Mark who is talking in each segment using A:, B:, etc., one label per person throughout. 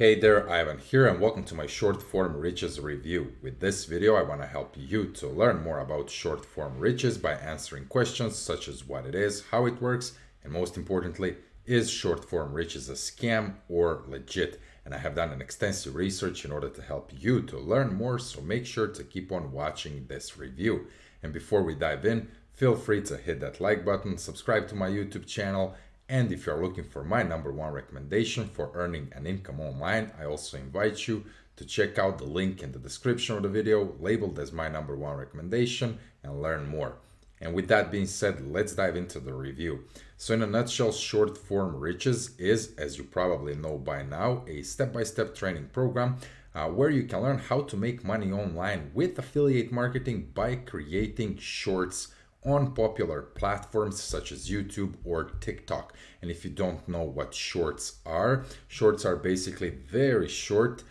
A: Hey there, Ivan here and welcome to my short form riches review. With this video, I want to help you to learn more about short form riches by answering questions such as what it is, how it works, and most importantly, is short form riches a scam or legit? And I have done an extensive research in order to help you to learn more, so make sure to keep on watching this review. And before we dive in, feel free to hit that like button, subscribe to my YouTube channel, and if you're looking for my number one recommendation for earning an income online, I also invite you to check out the link in the description of the video labeled as my number one recommendation and learn more. And with that being said, let's dive into the review. So in a nutshell, short form riches is, as you probably know by now, a step-by-step -step training program uh, where you can learn how to make money online with affiliate marketing by creating shorts on popular platforms such as YouTube or TikTok. And if you don't know what shorts are, shorts are basically very short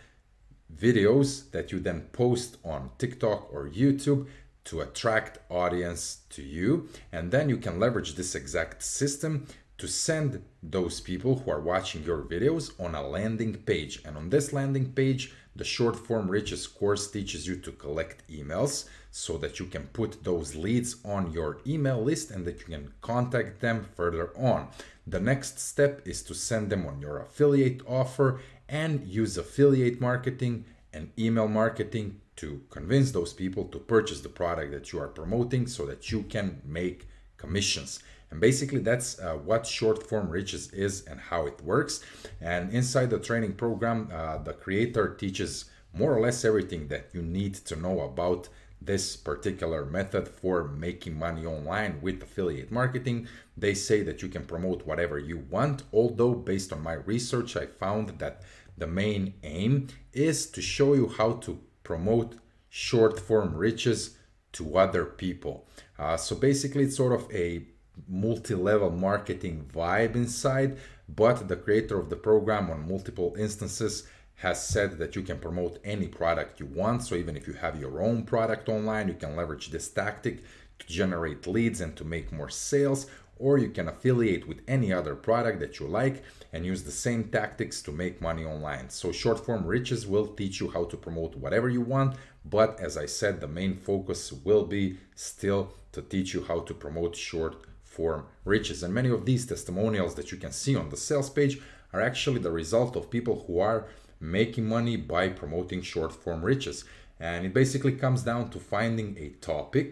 A: videos that you then post on TikTok or YouTube to attract audience to you. And then you can leverage this exact system to send those people who are watching your videos on a landing page. And on this landing page, the short form riches course teaches you to collect emails so that you can put those leads on your email list and that you can contact them further on. The next step is to send them on your affiliate offer and use affiliate marketing and email marketing to convince those people to purchase the product that you are promoting so that you can make commissions. And basically, that's uh, what short form riches is and how it works. And inside the training program, uh, the creator teaches more or less everything that you need to know about this particular method for making money online with affiliate marketing. They say that you can promote whatever you want, although, based on my research, I found that the main aim is to show you how to promote short form riches to other people. Uh, so basically, it's sort of a multi-level marketing vibe inside but the creator of the program on multiple instances has said that you can promote any product you want so even if you have your own product online you can leverage this tactic to generate leads and to make more sales or you can affiliate with any other product that you like and use the same tactics to make money online. So short form riches will teach you how to promote whatever you want, but as I said, the main focus will be still to teach you how to promote short form riches. And many of these testimonials that you can see on the sales page are actually the result of people who are making money by promoting short form riches. And it basically comes down to finding a topic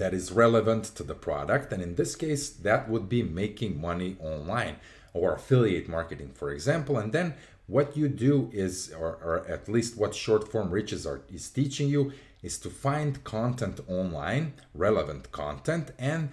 A: that is relevant to the product. And in this case, that would be making money online or affiliate marketing, for example. And then what you do is, or, or at least what short form riches are is teaching you, is to find content online, relevant content, and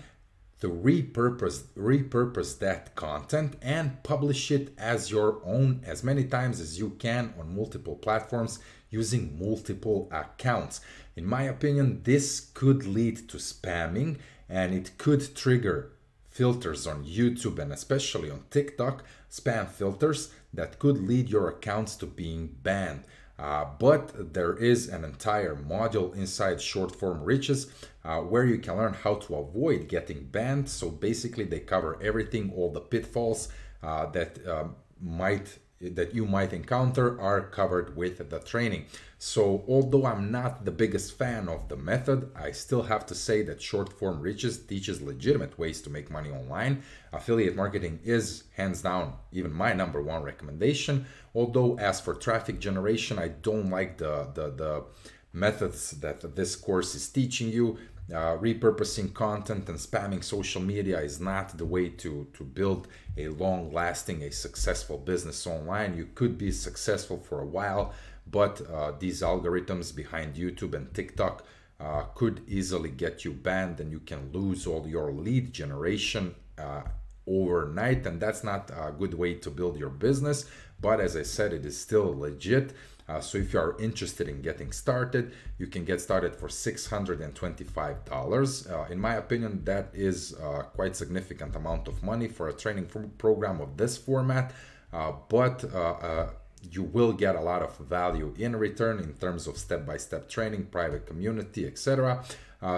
A: to repurpose repurpose that content and publish it as your own as many times as you can on multiple platforms using multiple accounts. In my opinion this could lead to spamming and it could trigger filters on YouTube and especially on TikTok spam filters that could lead your accounts to being banned uh, but there is an entire module inside short form riches uh, where you can learn how to avoid getting banned. So basically, they cover everything, all the pitfalls uh, that um, might that you might encounter are covered with the training. So although I'm not the biggest fan of the method, I still have to say that short form riches teaches legitimate ways to make money online. Affiliate marketing is hands down even my number one recommendation. Although as for traffic generation, I don't like the the, the methods that this course is teaching you. Uh, repurposing content and spamming social media is not the way to, to build a long lasting, a successful business online. You could be successful for a while, but uh, these algorithms behind YouTube and TikTok uh, could easily get you banned and you can lose all your lead generation uh, overnight. And that's not a good way to build your business. But as I said, it is still legit. Uh, so if you are interested in getting started, you can get started for $625. Uh, in my opinion, that is uh, quite significant amount of money for a training program of this format. Uh, but uh, uh, you will get a lot of value in return in terms of step-by-step -step training, private community, etc.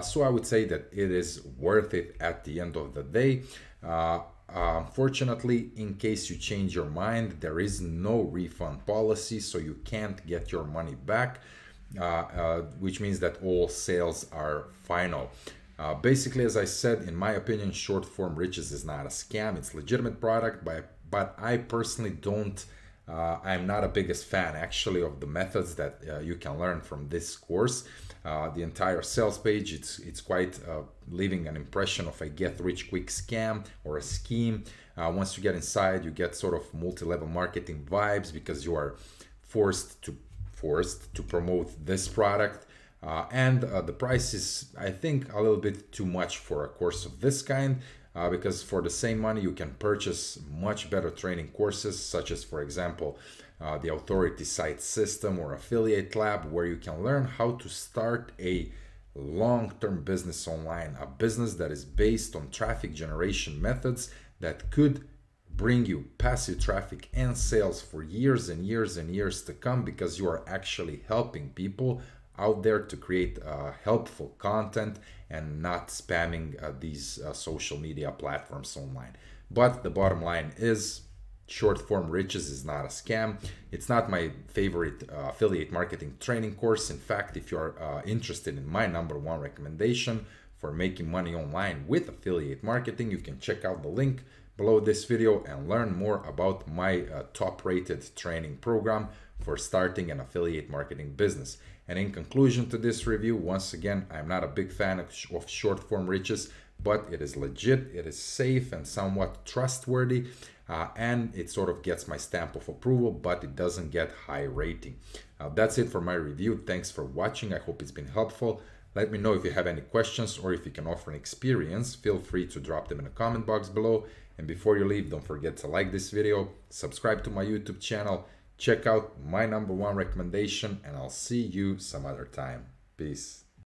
A: so I would say that it is worth it at the end of the day. Uh, unfortunately, in case you change your mind, there is no refund policy, so you can't get your money back, uh, uh, which means that all sales are final. Uh, basically, as I said, in my opinion, short form riches is not a scam. It's legitimate product, but, but I personally don't uh, I'm not a biggest fan actually of the methods that uh, you can learn from this course. Uh, the entire sales page, it's, it's quite uh, leaving an impression of a get rich quick scam or a scheme. Uh, once you get inside, you get sort of multi-level marketing vibes because you are forced to forced to promote this product. Uh, and the price is, I think, a little bit too much for a course of this kind uh, because for the same money you can purchase much better training courses such as for example uh, the authority site system or affiliate lab where you can learn how to start a long-term business online a business that is based on traffic generation methods that could bring you passive traffic and sales for years and years and years to come because you are actually helping people out there to create uh, helpful content and not spamming uh, these uh, social media platforms online. But the bottom line is short form riches is not a scam. It's not my favorite uh, affiliate marketing training course. In fact, if you're uh, interested in my number one recommendation for making money online with affiliate marketing, you can check out the link below this video and learn more about my uh, top rated training program for starting an affiliate marketing business. And in conclusion to this review, once again, I'm not a big fan of, sh of short form riches, but it is legit, it is safe and somewhat trustworthy, uh, and it sort of gets my stamp of approval, but it doesn't get high rating. Uh, that's it for my review. Thanks for watching. I hope it's been helpful. Let me know if you have any questions or if you can offer an experience. Feel free to drop them in the comment box below. And before you leave, don't forget to like this video, subscribe to my YouTube channel, check out my number one recommendation, and I'll see you some other time. Peace.